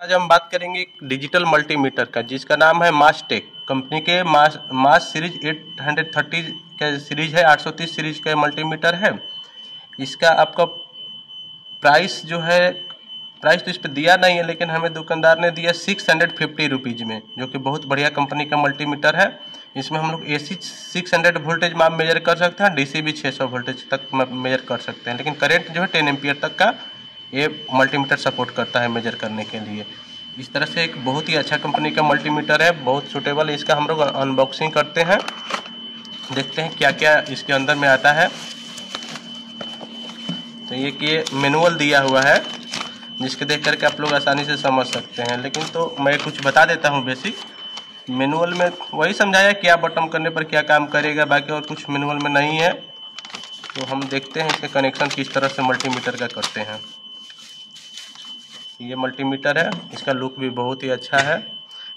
आज हम बात करेंगे डिजिटल मल्टीमीटर का, जिसका नाम है मासटेक। कंपनी के मास मास सीरीज़ 830 का सीरीज़ है 830 सीरीज़ का मल्टीमीटर है। इसका आपका प्राइस जो है, प्राइस तो इस पर दिया नहीं है, लेकिन हमें दुकानदार ने दिया सिक्स हंड्रेड फिफ्टी रुपीज़ में, जो कि बहुत बढ़िया कंपनी का मल्टीमीटर है। इसमें हम लोग A C six hundred voltage में आप मेजर कर सकते हैं डी सी भी छः सौ वोल्टेज तक मेजर कर सकते हैं, लेकिन करेंट जो है टेन एम्पियर तक का ये मल्टीमीटर सपोर्ट करता है मेजर करने के लिए। इस तरह से एक बहुत ही अच्छा कंपनी का मल्टीमीटर है, बहुत सुटेबल इसका हम लोग अनबॉक्सिंग करते हैं। देखते हैं क्या क्या इसके अंदर में आता है। तो ये कि मैनुअल दिया हुआ है, जिसके देख करके आप लोग आसानी से समझ सकते हैं। लेकिन तो मैं कुछ बता देता हूँ बेसिक मैनुअल में वही समझाया क्या बटन करने पर क्या काम करेगा, बाकी और कुछ मैनुअल में नहीं है। तो हम देखते हैं इसके कनेक्शन किस तरह से मल्टीमीटर का करते हैं। ये मल्टीमीटर है, इसका लुक भी बहुत ही अच्छा है।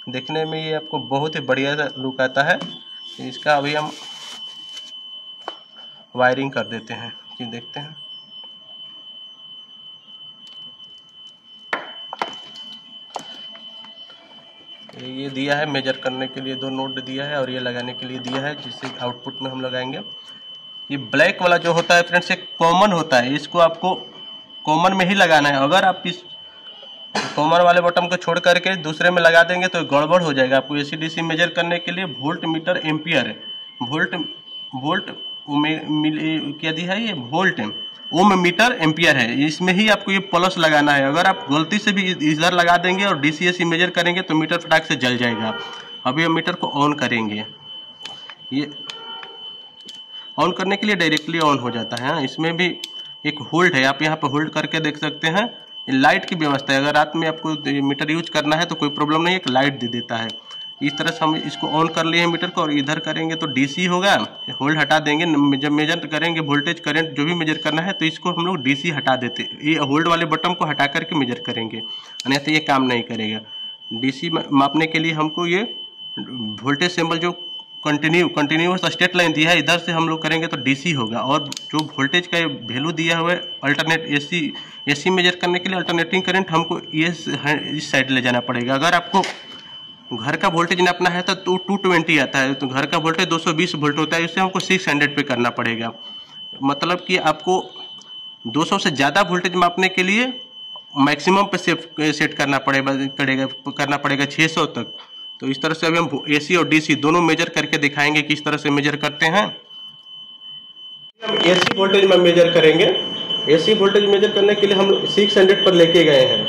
देखने में ये आपको बहुत ही बढ़िया लुक आता है। इसका अभी हम वायरिंग कर देते हैं कि देखते हैं। ये दिया है मेजर करने के लिए दो नोट दिया है और ये लगाने के लिए दिया है जिससे आउटपुट में हम लगाएँगे। ये ब्लैक वाला जो होता है फ्रेंड्स एक कॉमन होता है। इसको आपको कॉमन में ही लगाना है। अगर आप इस कॉमन वाले बटन को छोड़ करके दूसरे में लगा देंगे तो गड़बड़ हो जाएगा। आपको ए सी मेजर करने के लिए वोल्ट मीटर एम्पियर है। वोल्ट वोल्ट क्या दिया है ये? वोल्ट ओम मीटर एम्पियर है। इसमें ही आपको ये प्लस लगाना है। अगर आप गलती से भी इधर लगा देंगे और डी सी मेजर करेंगे तो मीटर फटाक से जल जाएगा। अभी हम मीटर को ऑन करेंगे। ये ऑन करने के लिए डायरेक्टली ऑन हो जाता है। इसमें भी एक होल्ड है। आप यहाँ पर होल्ड करके देख सकते हैं। लाइट की व्यवस्था है। अगर रात में आपको मीटर यूज़ करना है तो कोई प्रॉब्लम नहीं, एक लाइट दे देता है। इस तरह से हम इसको ऑन कर लिए हैं मीटर को और इधर करेंगे तो डीसी होगा, होल्ड हटा देंगे, जब मेजर करेंगे, वोल्टेज, करंट जो भी मेजर करना है तो इसको हम लोग डीसी हटा देते, ये होल्ड वाले बटन को हटा करके मेजर करेंगे। तो ये काम नहीं करेगा। डीसी मापने के लिए हमको ये वोल्टेज सिंबल जो कंटिन्यू कंटिन्यूस स्टेट लाइन दिया है, इधर से हम लोग करेंगे तो डीसी होगा और जो वोल्टेज का वैल्यू दिया हुआ है अल्टरनेट एसी एसी मेजर करने के लिए अल्टरनेटिंग करंट हमको ये इस साइड ले जाना पड़ेगा। अगर आपको घर का वोल्टेज नापना है तो टू ट्वेंटी आता है तो घर का वोल्टेज 220 वोल्ट होता है इससे हमको 600 पे करना पड़ेगा। मतलब कि आपको 200 से ज़्यादा वोल्टेज मापने के लिए मैक्सिमम पे सेट करना पड़ेगा करना पड़ेगा 600 तक। तो इस तरह से अभी हम एसी और डीसी दोनों मेजर करके दिखाएँगे किस तरह से मेजर करते हैं। हम एसी वोल्टेज में मेजर करेंगे। एसी वोल्टेज मेजर करने के लिए हम 600 पर लेके गए हैं।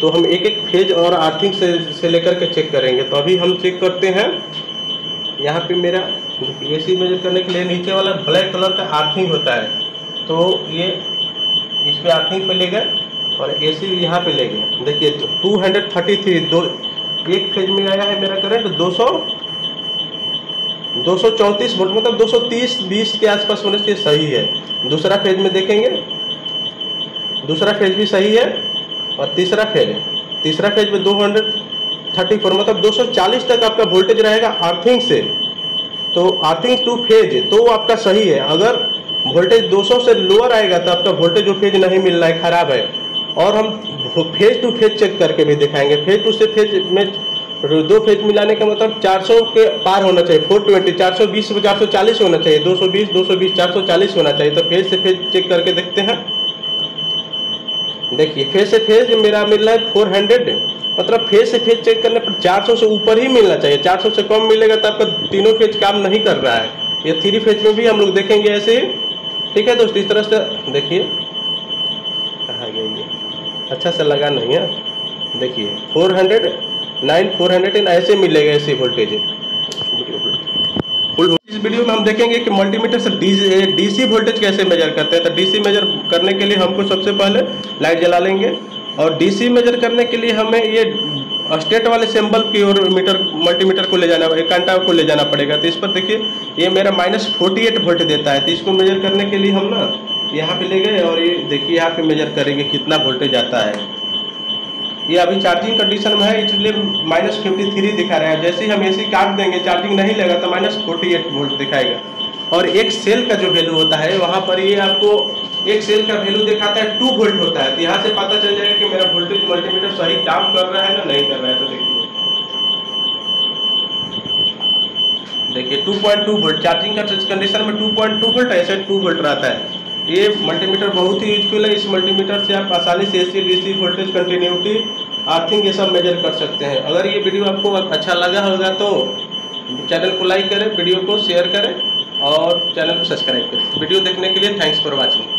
तो हम एक एक फ़ेज़ और आर्थिंग से से लेकर के चेक करेंगे। तो अभी हम चेक करते हैं। यहाँ पे मेरा एसी मेजर करने के लिए नीचे वाला ब्लैक कलर का आर्थिंग होता है। तो ये इस पर आर्थिंग पे ले गए और एसी यहाँ पे ले गए। देखिए टू हंड्रेड थर्टी थ्री दो एक फ़ेज़ में आया है मेरा करंट दो सौ दो सौ वोल्ट मतलब दो सौ तीस, बीस के आसपास होने से सही है। दूसरा फ़ेज़ में देखेंगे। दूसरा फ़ेज़ भी सही है और तीसरा फ़ेज़ तीसरा फ़ेज़ में दो हंड्रेड थर्टी फोर मतलब दो सौ चालीस तक आपका वोल्टेज रहेगा अर्थिंग से। तो अर्थिंग टू फ़ेज़ तो आपका सही है। अगर वोल्टेज 200 से लोअर आएगा तो आपका वोल्टेज जो फ़ेज़ नहीं मिल रहा है, खराब है। और हम फ़ेज़ टू फ़ेज़ चेक करके भी दिखाएँगे। फ़ेज़ टू से फ़ेज़ में दो फ़ेज़ मिलाने का मतलब 400 के पार होना चाहिए। 420 420 से 440 होना चाहिए। 220 220 440 होना चाहिए। तो फ़ेज़ से फ़ेज़ चेक करके देखते हैं। देखिए फ़ेज़ से फ़ेज़ मेरा मिल रहा है 400 मतलब फ़ेज़ से फ़ेज़ चेक करने पर 400 से ऊपर ही मिलना चाहिए। 400 से कम मिलेगा तो आपका तीनों फ़ेज़ काम नहीं कर रहा है। ये थ्री फ़ेज़ में भी हम लोग देखेंगे ऐसे ही। ठीक है दोस्तों, इस तरह से देखिए। कहा गया ये? अच्छा से लगा नहीं है। देखिए four hundred nine four hundred ऐसे मिलेगा ऐसे वोल्टेज इस वीडियो में हम देखेंगे कि मल्टीमीटर से डीसी वोल्टेज कैसे मेजर करते हैं। तो डीसी मेजर करने के लिए हमको सबसे पहले लाइट जला लेंगे। और डीसी मेजर करने के लिए हमें ये स्टेट वाले सिंबल की ओर मीटर मल्टीमीटर को ले जाना, एक कांटा को ले जाना पड़ेगा। तो इस पर देखिए, ये मेरा माइनस फोर्टी एट वोल्ट देता है। तो इसको मेजर करने के लिए हम ना यहाँ पे ले गए और ये देखिए यहाँ पे मेजर करेंगे कितना वोल्टेज आता है। ये अभी चार्जिंग कंडीशन में है, इसलिए माइनस फिफ्टी थ्री दिखा रहा है। जैसे ही हम ए सी काट देंगे चार्जिंग नहीं लगा तो माइनस फोर्टी एट वोल्ट दिखाएगा। और एक सेल का जो वैल्यू होता है, वहाँ पर ये आपको एक सेल का वैल्यू दिखाता है टू वोल्ट होता है। तो यहाँ से पता चल जाएगा कि मेरा वोल्टेज मल्टीमीटर सही काम कर रहा है ना नहीं कर रहा है। तो देखिए। देखिए 2.2 वोल्ट चार्जिंग का कंडीशन में 2.2 वोल्ट ऐसे 2 वोल्ट रहता है। ये मल्टीमीटर बहुत ही यूजफुल है। इस मल्टीमीटर से आप आसानी से AC DC voltage continuity earthing ये सब मेजर कर सकते हैं। अगर ये वीडियो आपको अच्छा लगा होगा तो चैनल को लाइक करें वीडियो को शेयर करें और चैनल को सब्सक्राइब करें। वीडियो देखने के लिए थैंक्स फॉर वॉचिंग